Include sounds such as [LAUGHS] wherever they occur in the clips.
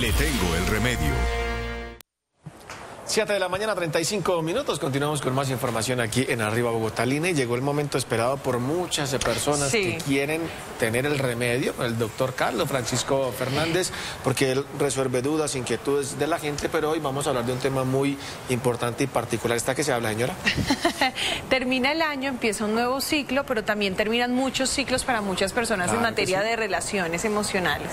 Le tengo el remedio. 7 de la mañana, 35 minutos. Continuamos con más información aquí en Arriba Bogotá. Lina, y llegó el momento esperado por muchas personas Sí. que quieren tener el remedio, el doctor Carlos Francisco Fernández, porque él resuelve dudas, inquietudes de la gente, pero hoy vamos a hablar de un tema muy importante y particular. ¿Está que se habla, señora? [LAUGHS] Termina el año, empieza un nuevo ciclo, pero también terminan muchos ciclos para muchas personas Claro en materia sí. de relaciones emocionales.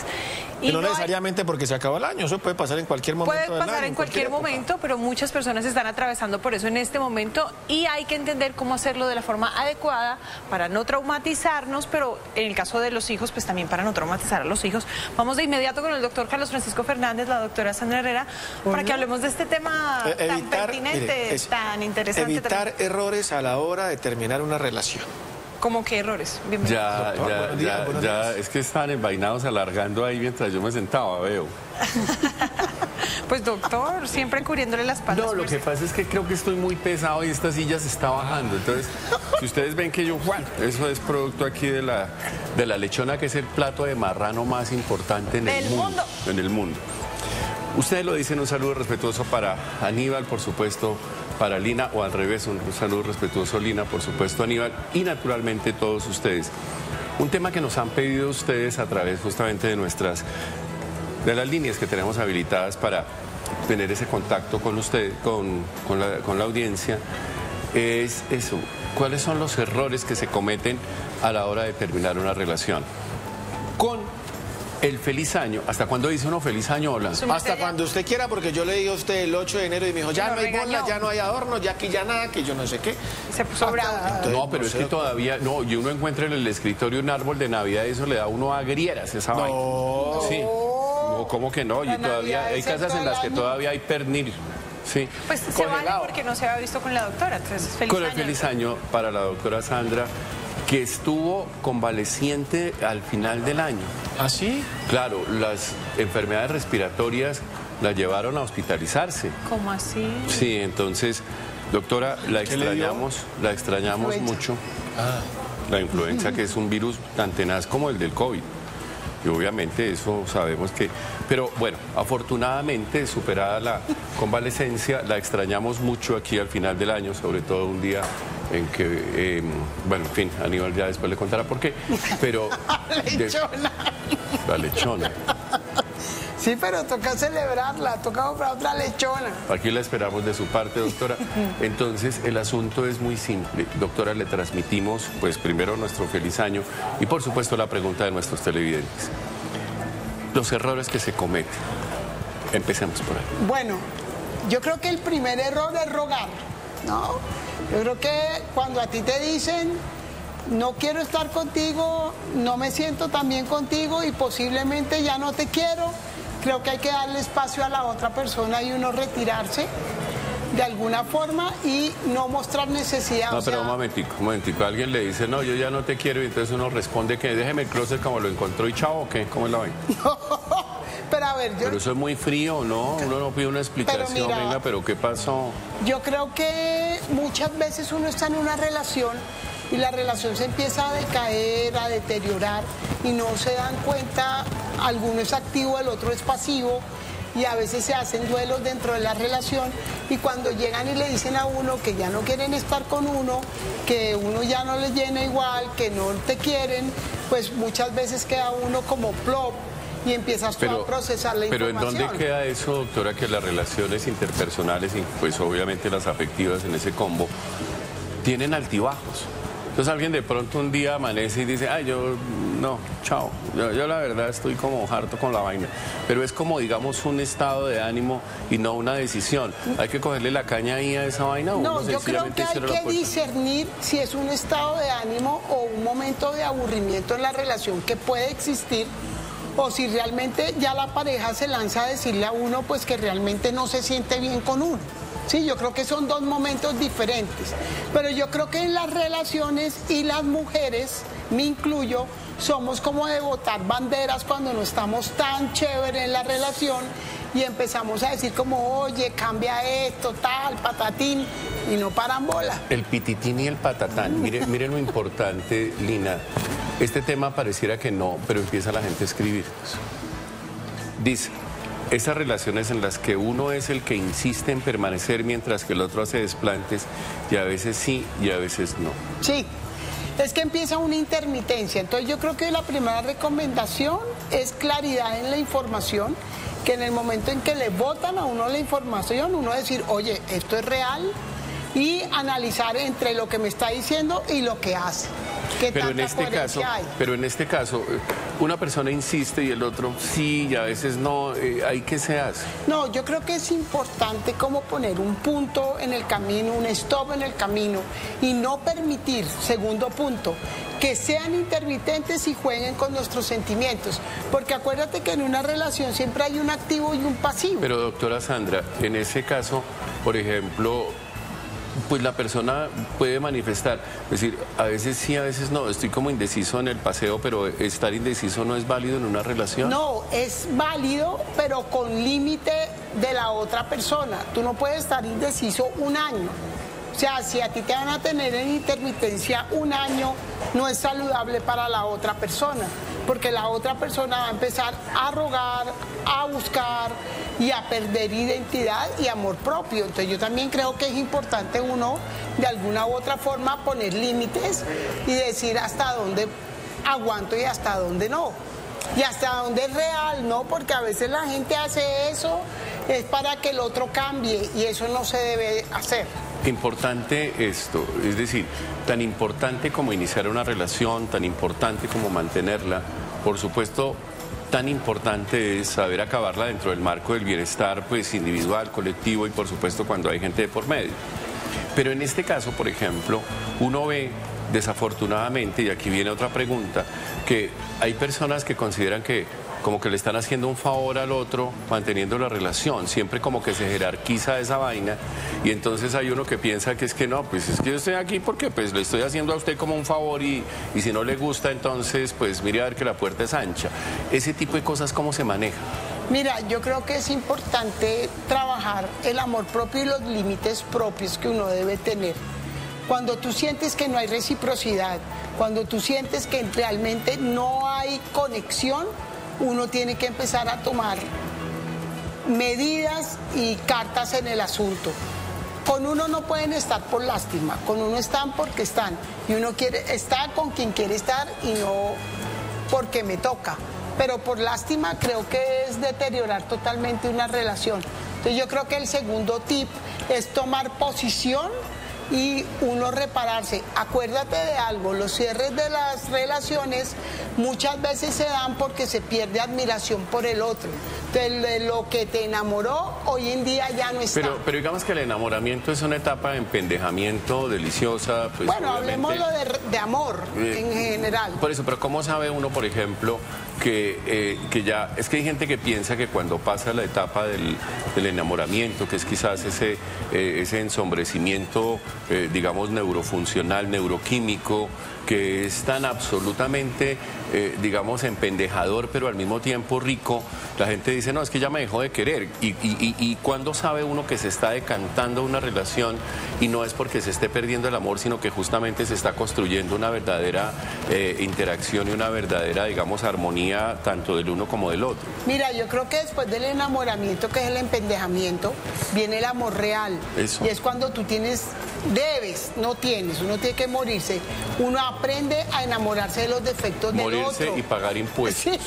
Y no, no hay- necesariamente porque se acaba el año, eso puede pasar en cualquier momento. Puede del pasar año, en cualquier momento, pero muchas personas están atravesando por eso en este momento y hay que entender cómo hacerlo de la forma adecuada para no traumatizarnos, pero en el caso de los hijos, pues también para no traumatizar a los hijos. Vamos de inmediato con el doctor Carlos Francisco Fernández, la doctora Sandra Herrera, para que hablemos de este tema Eh, tan evitar, pertinente, mire, es tan interesante. Evitar también. errores a la hora de terminar una relación. ¿Cómo qué errores? Bienvenido. Ya, Doctor, ya, buenos días, ya, buenos ya, días. es que estaban envainados alargando ahí mientras yo me sentaba, veo. [LAUGHS] Pues doctor, siempre cubriéndole las patas. No, lo que pasa es que creo que estoy muy pesado y esta silla se está bajando. Entonces, si ustedes ven que yo, Juan, eso es producto aquí de la, de la lechona, que es el plato de marrano más importante en el mundo. En el mundo. Ustedes lo dicen, un saludo respetuoso para Aníbal, por supuesto, para Lina, o al revés, un saludo respetuoso Lina, por supuesto Aníbal, y naturalmente todos ustedes. Un tema que nos han pedido ustedes a través justamente de nuestras, de las líneas que tenemos habilitadas para tener ese contacto con usted, con, la, con la audiencia, es eso. ¿Cuáles son los errores que se cometen a la hora de terminar una relación? Con el feliz año. ¿Hasta cuándo dice uno feliz año, Hola? Su Hasta cuando usted quiera, porque yo le dije a usted el 8 de enero y me dijo, ya no hay bolas, ya no hay adornos, ya aquí ya nada, que yo no sé qué. Se puso bravo. Entonces, No, pero no es que todavía, no, y uno encuentra en el escritorio un árbol de Navidad, eso le da a uno a grieras esa vaina. Sí. No, ¿cómo que no? Y todavía Navidad hay casas en las que año. todavía hay pernil. Sí. Pues se vale porque no se había visto con la doctora, entonces feliz Con el año. feliz año para la doctora Sandra, que estuvo convaleciente al final del año. ¿Ah, sí? Claro, las enfermedades respiratorias la llevaron a hospitalizarse. ¿Cómo así? Sí, entonces, doctora, la extrañamos, la extrañamos mucho. La influenza, que es un virus tan tenaz como el del COVID. Y obviamente eso sabemos que... Pero bueno, afortunadamente, superada la convalecencia, la extrañamos mucho aquí al final del año, sobre todo un día en que, eh, bueno, en fin, Aníbal ya después le contará por qué, [LAUGHS] pero... de- Lechona. la lechona. Sí, pero toca celebrarla, toca comprar otra lechona. Aquí la esperamos de su parte, doctora. [LAUGHS] Entonces, el asunto es muy simple. Doctora, le transmitimos, pues, primero nuestro feliz año y, por supuesto, la pregunta de nuestros televidentes. Los errores que se cometen. Empecemos por ahí. Bueno, yo creo que el primer error es rogar, ¿no? Yo creo que cuando a ti te dicen, no quiero estar contigo, no me siento tan bien contigo y posiblemente ya no te quiero, creo que hay que darle espacio a la otra persona y uno retirarse de alguna forma y no mostrar necesidad. No, pero sea, un momentico, un momentico. Alguien le dice, no, yo ya no te quiero, y entonces uno responde que déjeme el closet como lo encontró y chao, ¿o qué? ¿Cómo es la vaina? [LAUGHS] pero a ver, yo, Pero eso es muy frío, ¿no? Uno no pide una explicación, mira- venga, pero ¿qué pasó? Yo creo que muchas veces uno está en una relación y la relación se empieza a decaer, a deteriorar y no se dan cuenta, alguno es activo, el otro es pasivo y a veces se hacen duelos dentro de la relación y cuando llegan y le dicen a uno que ya no quieren estar con uno, que uno ya no les llena igual, que no te quieren, pues muchas veces queda uno como plop y empiezas tú a procesar la pero ¿en información. dónde queda eso, doctora, que las relaciones interpersonales y pues obviamente las afectivas en ese combo tienen altibajos? Entonces alguien de pronto un día amanece y dice, ay, yo no, chao, yo, yo la verdad estoy como harto con la vaina. Pero es como, digamos, un estado de ánimo y no una decisión. Hay que cogerle la caña ahí a esa vaina. o No, yo creo que hay que discernir si es un estado de ánimo o un momento de aburrimiento en la relación que puede existir o si realmente ya la pareja se lanza a decirle a uno pues que realmente no se siente bien con uno. Sí, yo creo que son dos momentos diferentes. Pero yo creo que en las relaciones y las mujeres, me incluyo, somos como de botar banderas cuando no estamos tan chévere en la relación y empezamos a decir como, oye, cambia esto, tal, patatín, y no paran bola. El pititín y el patatán. Mire, mire lo importante, Lina. Este tema pareciera que no, pero empieza la gente a escribir. Dice, esas relaciones en las que uno es el que insiste en permanecer mientras que el otro hace desplantes y a veces sí y a veces no. Sí, es que empieza una intermitencia. Entonces yo creo que la primera recomendación es claridad en la información, que en el momento en que le votan a uno la información, uno decir, oye, esto es real, y analizar entre lo que me está diciendo y lo que hace. pero en este caso, pero en este caso, una persona insiste y el otro sí y a veces no, eh, ¿ahí qué se hace? No, yo creo que es importante como poner un punto en el camino, un stop en el camino y no permitir, segundo punto, que sean intermitentes y jueguen con nuestros sentimientos. Porque acuérdate que en una relación siempre hay un activo y un pasivo. Pero doctora Sandra, en ese caso, por ejemplo, pues la persona puede manifestar, es decir, a veces sí, a veces no, estoy como indeciso en el paseo, pero estar indeciso no es válido en una relación. No, es válido, pero con límite de la otra persona. Tú no puedes estar indeciso un año. O sea, si a ti te van a tener en intermitencia un año, no es saludable para la otra persona, porque la otra persona va a empezar a rogar, a buscar y a perder identidad y amor propio. Entonces yo también creo que es importante uno, de alguna u otra forma, poner límites y decir hasta dónde aguanto y hasta dónde no. Y hasta dónde es real, ¿no? Porque a veces la gente hace eso es para que el otro cambie y eso no se debe hacer. Importante esto, es decir, tan importante como iniciar una relación, tan importante como mantenerla, por supuesto, tan importante es saber acabarla dentro del marco del bienestar pues, individual, colectivo y por supuesto cuando hay gente de por medio. Pero en este caso, por ejemplo, uno ve desafortunadamente, y aquí viene otra pregunta, que hay personas que consideran que como que le están haciendo un favor al otro manteniendo la relación, siempre como que se jerarquiza esa vaina y entonces hay uno que piensa que es que no, pues es que yo estoy aquí porque pues le estoy haciendo a usted como un favor y, y si no le gusta entonces pues mire a ver que la puerta es ancha. Ese tipo de cosas, ¿cómo se maneja? Mira, yo creo que es importante trabajar el amor propio y los límites propios que uno debe tener. Cuando tú sientes que no hay reciprocidad, cuando tú sientes que realmente no hay conexión, uno tiene que empezar a tomar medidas y cartas en el asunto. Con uno no pueden estar por lástima, con uno están porque están. Y uno quiere estar con quien quiere estar y no porque me toca. Pero por lástima creo que es deteriorar totalmente una relación. Entonces yo creo que el segundo tip es tomar posición y uno repararse. Acuérdate de algo, los cierres de las relaciones muchas veces se dan porque se pierde admiración por el otro. De lo que te enamoró, hoy en día ya no está. Pero, pero digamos que el enamoramiento es una etapa de empendejamiento deliciosa. Pues, bueno, hablemos de, de amor eh, en general. Por eso, pero ¿cómo sabe uno, por ejemplo, que, eh, que ya, es que hay gente que piensa que cuando pasa la etapa del, enamoramiento, que es quizás ese, eh, ese ensombrecimiento, digamos, neurofuncional, neuroquímico, que es tan absolutamente, eh, digamos, empendejador, pero al mismo tiempo rico, la gente dice, no, es que ya me dejó de querer. Y, y, y, cuando sabe uno que se está decantando una relación y no es porque se esté perdiendo el amor, sino que justamente se está construyendo una verdadera eh, interacción y una verdadera, digamos, armonía tanto del uno como del otro. Mira, yo creo que después del enamoramiento, que es el empendejamiento, viene el amor real. Y es cuando tú tienes, debes, no tienes, uno tiene que morirse. Uno aprende a enamorarse de los defectos del otro. y pagar impuestos. [LAUGHS]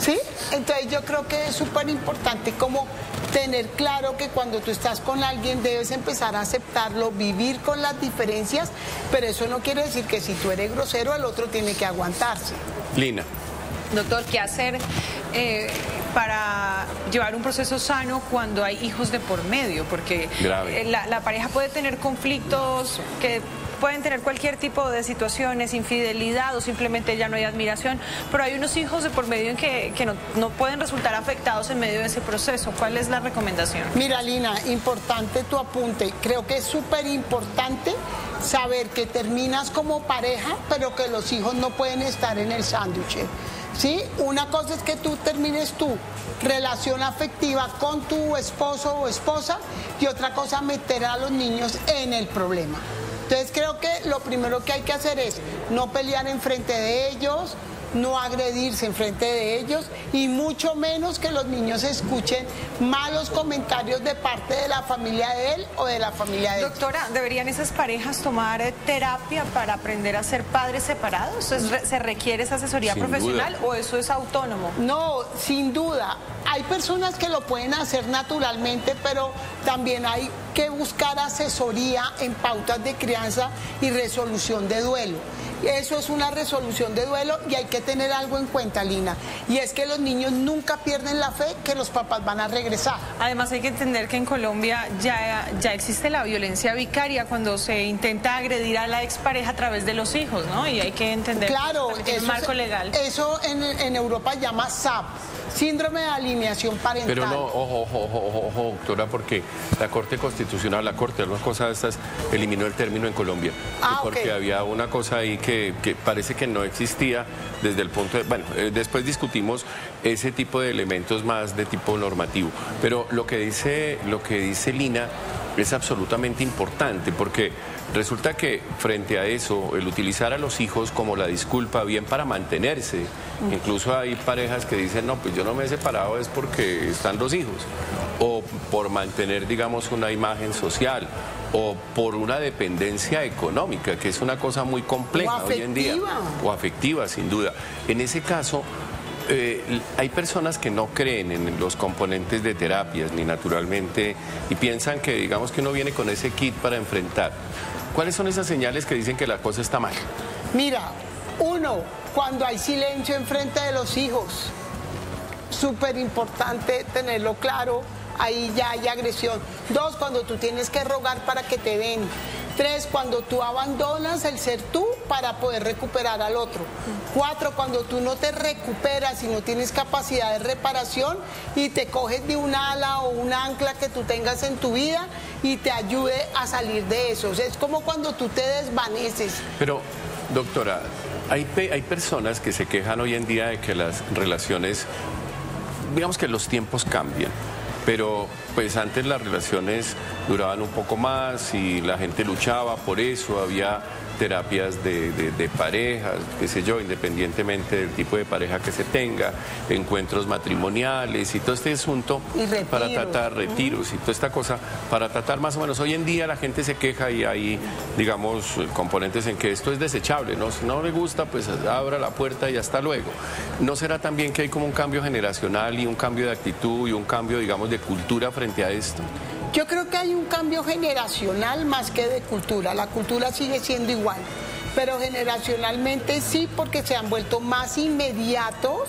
¿Sí? Entonces yo creo que es súper importante como tener claro que cuando tú estás con alguien debes empezar a aceptarlo, vivir con las diferencias, pero eso no quiere decir que si tú eres grosero el otro tiene que aguantarse. Lina. Doctor, ¿qué hacer eh, para llevar un proceso sano cuando hay hijos de por medio? Porque eh, la, la pareja puede tener conflictos que pueden tener cualquier tipo de situaciones, infidelidad o simplemente ya no hay admiración, pero hay unos hijos de por medio en que, no, pueden resultar afectados en medio de ese proceso. ¿Cuál es la recomendación? Mira, Lina, importante tu apunte. Creo que es súper importante saber que terminas como pareja, pero que los hijos no pueden estar en el sándwich. ¿Sí? Una cosa es que tú termines tu relación afectiva con tu esposo o esposa y otra cosa meter a los niños en el problema. Entonces creo que lo primero que hay que hacer es no pelear enfrente de ellos, no agredirse en frente de ellos y mucho menos que los niños escuchen malos comentarios de parte de la familia de él o de la familia de Doctora, ¿deberían esas parejas tomar eh, terapia para aprender a ser padres separados? ¿Se requiere esa asesoría profesional o eso es autónomo? No, sin duda. Hay personas que lo pueden hacer naturalmente, pero también hay que buscar asesoría en pautas de crianza y resolución de duelo. Eso es una resolución de duelo y hay que tener algo en cuenta, Lina. Y es que los niños nunca pierden la fe que los papás van a regresar. Además hay que entender que en Colombia ya, ya existe la violencia vicaria cuando se intenta agredir a la expareja a través de los hijos, ¿no? Y hay que entender claro, que es marco legal. Eso en, en Europa llama SAP síndrome de alineación parental. Pero no, ojo, ojo, ojo, ojo, doctora, porque la Corte Constitucional, la Corte, algunas cosas de estas, eliminó el término en Colombia. Ah, porque había una cosa ahí que, parece que no existía desde el punto de... Bueno, eh, después discutimos ese tipo de elementos más de tipo normativo. Pero lo que dice, lo que dice Lina es absolutamente importante porque resulta que frente a eso, el utilizar a los hijos como la disculpa bien para mantenerse, incluso hay parejas que dicen, no, pues yo no me he separado es porque están los hijos, por mantener, digamos, una imagen social, o por una dependencia económica, que es una cosa muy compleja hoy en día, o afectiva, sin duda. En ese caso, eh, hay personas que no creen en los componentes de terapias ni naturalmente y piensan que digamos que uno viene con ese kit para enfrentar. ¿Cuáles son esas señales que dicen que la cosa está mal? Mira, uno, cuando hay silencio en frente de los hijos, súper importante tenerlo claro, ahí ya hay agresión. Dos, cuando tú tienes que rogar para que te den. Tres, cuando tú abandonas el ser tú para poder recuperar al otro. Cuatro, cuando tú no te recuperas y no tienes capacidad de reparación y te coges de un ala o un ancla que tú tengas en tu vida y te ayude a salir de eso. es como cuando tú te desvaneces. Pero, doctora, hay, hay personas que se quejan hoy en día de que las relaciones, digamos que los tiempos cambian pero pues antes las relaciones duraban un poco más y la gente luchaba por eso, había terapias de, parejas, qué sé yo, independientemente del tipo de pareja que se tenga, encuentros matrimoniales y todo este asunto para tratar retiros y toda esta cosa, para tratar más o menos. Hoy en día la gente se queja y hay, digamos, componentes en que esto es desechable, ¿no? Si no le gusta, pues abra la puerta y hasta luego. ¿No será también que hay como un cambio generacional y un cambio de actitud y un cambio, digamos, de cultura frente a esto? Yo creo que hay un cambio generacional más que de cultura. La cultura sigue siendo igual, pero generacionalmente sí porque se han vuelto más inmediatos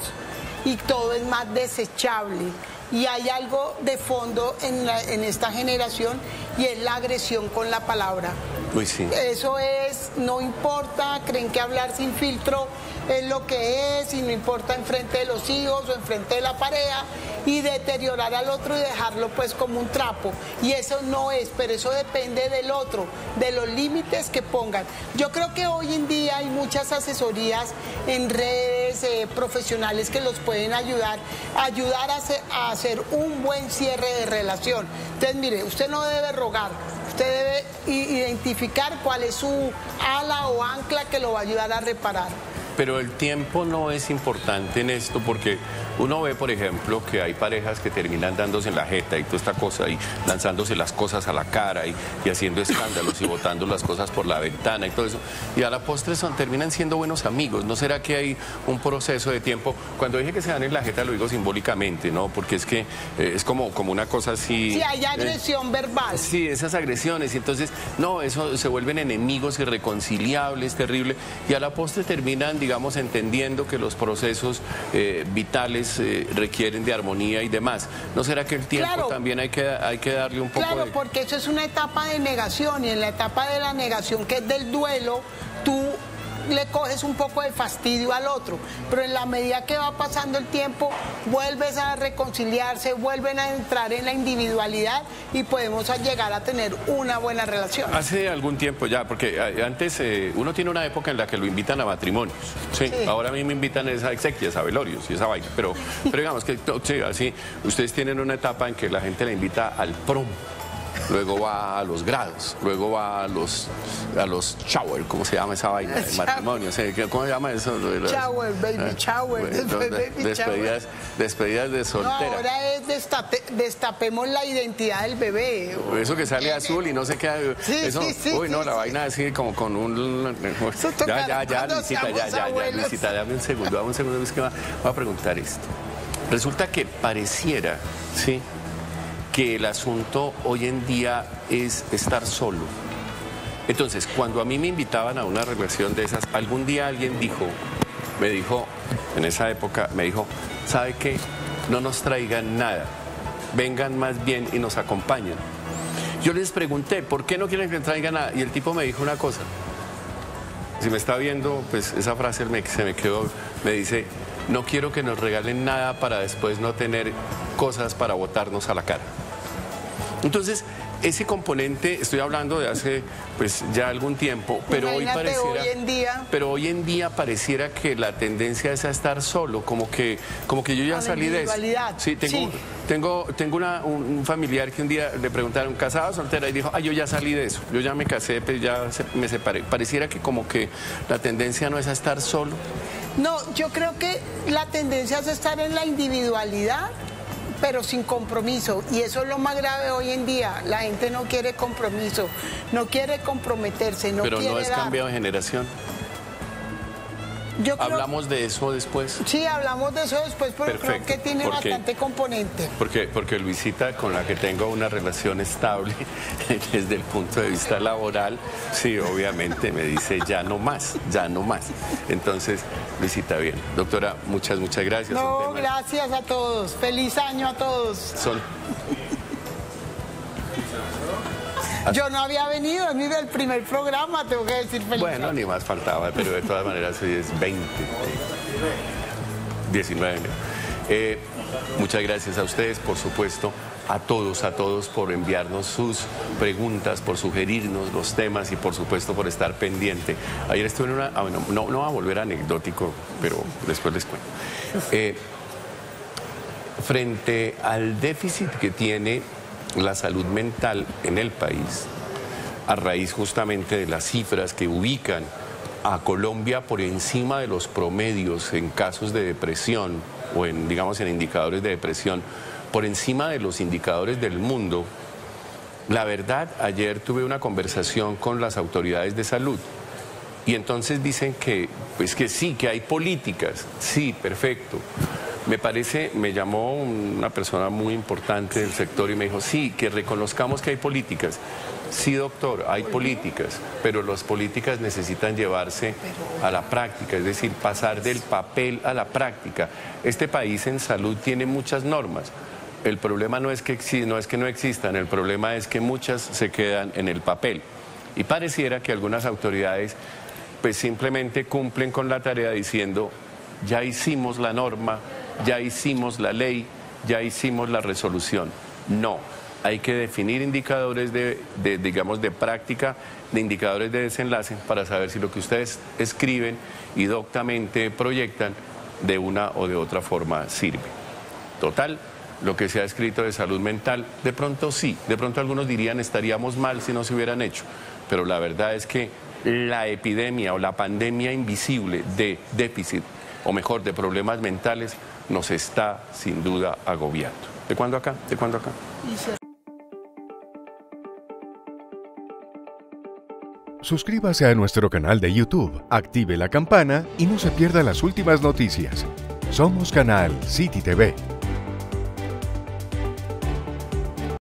y todo es más desechable. Y hay algo de fondo en, en esta generación y es la agresión con la palabra. Eso es, no importa, creen que hablar sin filtro es lo que es y no importa enfrente de los hijos o enfrente de la pareja y deteriorar al otro y dejarlo pues como un trapo. Y eso no es, pero eso depende del otro, de los límites que pongan. Yo creo que hoy en día hay muchas asesorías en redes eh, profesionales que los pueden ayudar, ayudar a a hacer un buen cierre de relación. Entonces, mire, usted no debe rogar, usted debe identificar cuál es su ala o ancla que lo va a ayudar a reparar. Pero el tiempo no es importante en esto porque uno ve, por ejemplo, que hay parejas que terminan dándose en la jeta y toda esta cosa y lanzándose las cosas a la cara y, haciendo escándalos y botando las cosas por la ventana y todo eso. Y a la postre son, terminan siendo buenos amigos. ¿No será que hay un proceso de tiempo? Cuando dije que se dan en la jeta lo digo simbólicamente, ¿no? Porque es que eh, es como, como una cosa así... Sí, hay agresión verbal. Sí, esas agresiones. Y entonces, no, eso se vuelven enemigos irreconciliables, terrible. Y a la postre terminan, digamos, entendiendo que los procesos eh, vitales eh, requieren de armonía y demás. ¿No será que el tiempo también hay que, hay que darle un poco Claro, porque eso es una etapa de negación y en la etapa de la negación, que es del duelo, le coges un poco de fastidio al otro, pero en la medida que va pasando el tiempo, vuelves a reconciliarse, vuelven a entrar en la individualidad y podemos llegar a tener una buena relación. Hace algún tiempo ya, porque eh, antes eh, uno tiene una época en la que lo invitan a matrimonios, sí, ahora a mí me invitan a esas exequias, a velorios y esa vaina, pero, pero digamos que sí, así, ustedes tienen una etapa en que la gente le invita al prom. Luego va a los grados, luego va a los, a los shower, ¿cómo se llama esa vaina? El [LAUGHS] matrimonio, ¿cómo se llama eso? Shower, baby Ah, shower, bueno, después [LAUGHS] baby despedidas, despedidas de No, soltera. ahora es destape- destapemos la identidad del bebé. Eso que sale azul y no sé qué. Sí, eso, sí, sí, uy, no, la vaina así como con un. Ya, ya, ya, Luisita, ya, ya, ya. Luisita, dame un segundo, dame un segundo, es que va, va a preguntar esto. Resulta que pareciera, ¿sí? Que el asunto hoy en día es estar solo. Entonces, cuando a mí me invitaban a una relación de esas, algún día alguien dijo, me dijo, en esa época, me dijo, ¿sabe qué? No nos traigan nada, vengan más bien y nos acompañen. Yo les pregunté, ¿por qué no quieren que traigan nada? Y el tipo me dijo una cosa. Si me está viendo, pues esa frase se me quedó, me dice, no quiero que nos regalen nada para después no tener cosas para botarnos a la cara. Entonces, ese componente, estoy hablando de hace pues ya algún tiempo, pero hoy pareciera, hoy en día. pero hoy en día pareciera que la tendencia es a estar solo, como que, como que yo ya A salí de eso. individualidad, Sí, tengo, sí. tengo, tengo una- un, un familiar que un día le preguntaron, ¿casada o soltera? Y dijo, ah, yo ya salí de eso, yo ya me casé, pues ya se- me separé. Pareciera que como que la tendencia no es a estar solo. No, yo creo que la tendencia es estar en la individualidad, pero sin compromiso. Y eso es lo más grave hoy en día. La gente no quiere compromiso, no quiere comprometerse, no pero quiere no es dar. de generación. Yo creo- Hablamos de eso después. Sí, hablamos de eso después, pero creo que tiene bastante componente. Porque, porque Luisita, con la que tengo una relación estable [LAUGHS] desde el punto de vista laboral, sí, obviamente me dice ya no más, ya no más. Entonces, Luisita, bien. Doctora, muchas, muchas gracias. No, gracias a todos. Feliz año a todos. Son, [LAUGHS] Yo no había venido, es mi el primer programa, tengo que decir feliz bueno, ni más faltaba, pero de todas maneras hoy es 20, 19 de enero. Eh, muchas gracias a ustedes, por supuesto, a todos, a todos por enviarnos sus preguntas, por sugerirnos los temas y por supuesto por estar pendiente. Ayer estuve en una, ah, bueno, no, no va a volver anecdótico, pero después les cuento. Eh, frente al déficit que tiene la salud mental en el país, a raíz justamente de las cifras que ubican a Colombia por encima de los promedios en casos de depresión o en, digamos, en indicadores de depresión, por encima de los indicadores del mundo, la verdad, ayer tuve una conversación con las autoridades de salud y entonces dicen que, pues que sí, que hay políticas, sí, perfecto. Me parece, me llamó una persona muy importante del sector y me dijo, sí, que reconozcamos que hay políticas. Sí, doctor, hay políticas, pero las políticas necesitan llevarse a la práctica, es decir, pasar del papel a la práctica. Este país en salud tiene muchas normas. El problema no es que, no existan, el problema es que muchas se quedan en el papel. Y pareciera que algunas autoridades pues simplemente cumplen con la tarea diciendo, ya hicimos la norma, ya hicimos la ley, ya hicimos la resolución. No, hay que definir indicadores de, digamos, de práctica, de indicadores de desenlace para saber si lo que ustedes escriben y doctamente proyectan de una o de otra forma sirve. Total, lo que se ha escrito de salud mental, de pronto sí, de pronto algunos dirían estaríamos mal si no se hubieran hecho, pero la verdad es que la epidemia o la pandemia invisible de déficit, o mejor, de problemas mentales, nos está sin duda agobiando. ¿De cuándo acá? ¿De cuándo acá? Suscríbase a nuestro canal de YouTube, active la campana y no se pierda las últimas noticias. Somos Canal City TV.